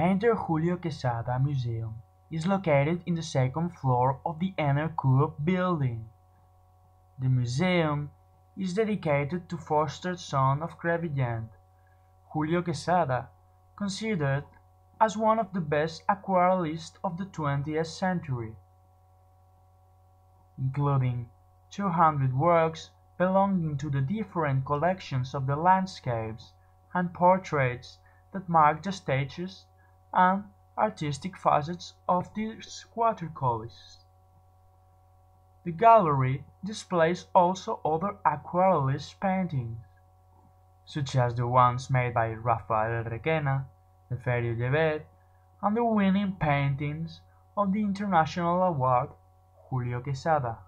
painter Julio Quesada Museum is located in the second floor of the Enercoop building. The museum is dedicated to foster son of Crevillent, Julio Quesada, considered as one of the best aquarellists of the twentieth century, including two hundred works belonging to the different collections of the landscapes and portraits that mark the stages and artistic facets of this watercolorist. The gallery displays also other aquarellist paintings, such as the ones made by Rafael Requena the Fairy and the winning paintings of the international award Julio Quesada.